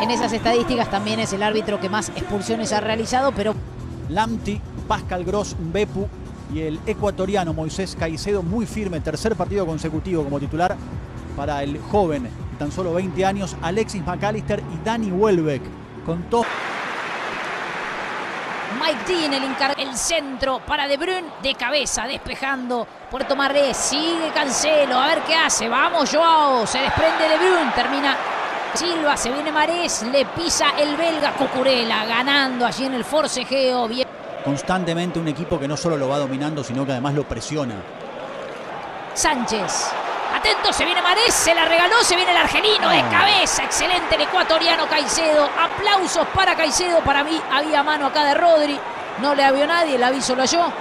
en esas estadísticas también es el árbitro que más expulsiones ha realizado, pero Lamti, Pascal Gross, Bepu y el ecuatoriano Moisés Caicedo muy firme, tercer partido consecutivo como titular para el joven, tan solo 20 años, Alexis McAllister y Dani Welbeck, con todo. Mike Dean, el, el centro para De Bruyne de cabeza, despejando. Puerto Marrés, sigue Cancelo, a ver qué hace. Vamos, Joao, se desprende De Bruyne, termina Silva, se viene Marés, le pisa el belga Cucurella, ganando allí en el forcejeo. Bien. constantemente un equipo que no solo lo va dominando, sino que además lo presiona. Sánchez. Atento, se viene Marés, se la regaló, se viene el argelino de cabeza. Excelente el ecuatoriano Caicedo. Aplausos para Caicedo. Para mí había mano acá de Rodri. No le vio nadie, el aviso lo halló.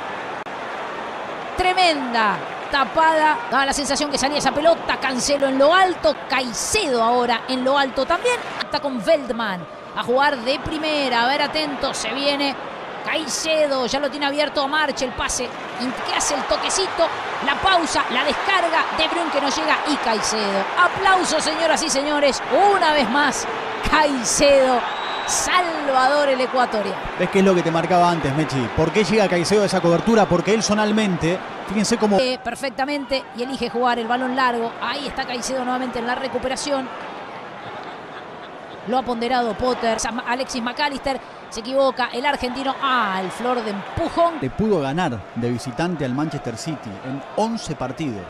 Tremenda tapada. Daba la sensación que salía esa pelota. Cancelo en lo alto. Caicedo ahora en lo alto también. Está con Feldman a jugar de primera. A ver, atento, se viene Caicedo. Ya lo tiene abierto a marcha el pase. Que hace el toquecito. La pausa, la descarga. De Bruyne que no llega. Y Caicedo. Aplausos, señoras y señores. Una vez más, Caicedo. Salvador el ecuatoriano. ¿Ves qué es lo que te marcaba antes, Mechi? ¿Por qué llega Caicedo a esa cobertura? Porque él zonalmente, fíjense cómo... Eh, perfectamente y elige jugar el balón largo. Ahí está Caicedo nuevamente en la recuperación. Lo ha ponderado Potter. Alexis McAllister se equivoca. El argentino. Ah, el flor de empujón. le pudo ganar de visitante al Manchester City en 11 partidos.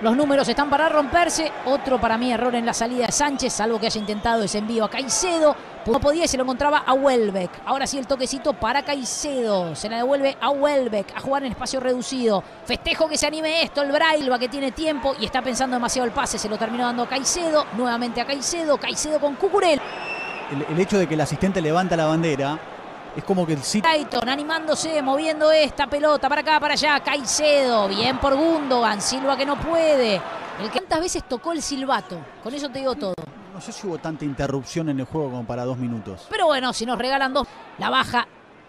Los números están para romperse. Otro para mí error en la salida de Sánchez, salvo que haya intentado ese envío a Caicedo. No podía y se lo encontraba a Welbeck. Ahora sí el toquecito para Caicedo. Se la devuelve a Welbeck a jugar en espacio reducido. Festejo que se anime esto. El Brailba que tiene tiempo y está pensando demasiado el pase. Se lo terminó dando a Caicedo. Nuevamente a Caicedo. Caicedo con Cucurel. El, el hecho de que el asistente levanta la bandera es como que el City Brighton animándose, moviendo esta pelota para acá, para allá. Caicedo, bien por Gundogan. Silva que no puede. El que tantas veces tocó el silbato. Con eso te digo todo. No sé si hubo tanta interrupción en el juego como para dos minutos. Pero bueno, si nos regalan dos, la baja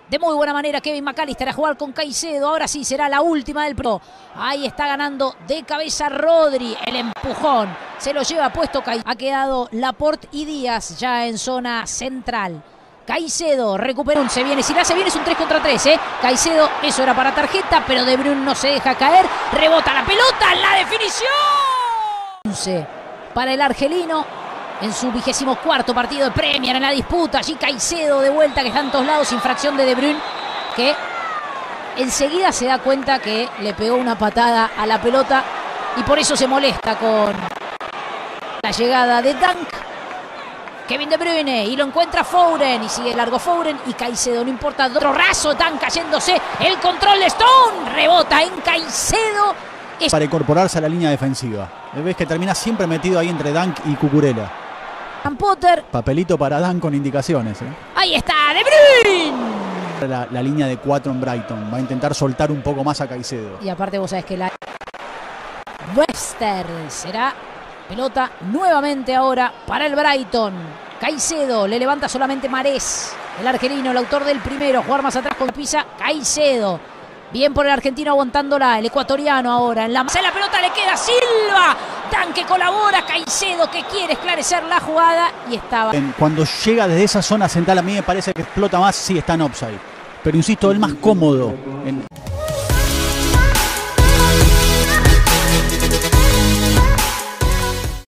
de muy buena manera Kevin McAllister a jugar con Caicedo. Ahora sí será la última del pro. Ahí está ganando de cabeza Rodri. El empujón se lo lleva puesto Caicedo. Ha quedado Laporte y Díaz ya en zona central. Caicedo recupera un se viene, si la se viene es un 3 contra 3, ¿eh? Caicedo, eso era para tarjeta, pero De Bruyne no se deja caer, rebota la pelota, la definición. 11 para el argelino en su vigésimo cuarto partido de Premier en la disputa. Allí Caicedo de vuelta que está en todos lados, infracción de De Bruyne que enseguida se da cuenta que le pegó una patada a la pelota y por eso se molesta con la llegada de Dunk. Kevin De Bruyne y lo encuentra Foden y sigue largo Foden y Caicedo, no importa, otro raso, Dunk cayéndose, el control de Stone, rebota en Caicedo. Es Para incorporarse a la línea defensiva. Ves que termina siempre metido ahí entre Dank y Cucurella. Potter, Papelito para Dan con indicaciones. ¿eh? ahí está De Bruyne. La, la línea de cuatro en Brighton. Va a intentar soltar un poco más a Caicedo. Y aparte vos sabés que la Webster será pelota nuevamente ahora para el Brighton. Caicedo le levanta solamente Marés. El argelino, el autor del primero, jugar más atrás con Pisa. Caicedo. Bien por el argentino aguantándola. El ecuatoriano ahora. En la, la pelota le queda Silva. Tan que colabora. Caicedo que quiere esclarecer la jugada. Y estaba. Cuando llega desde esa zona central, a mí me parece que explota más si está en offside. Pero insisto, el más cómodo en,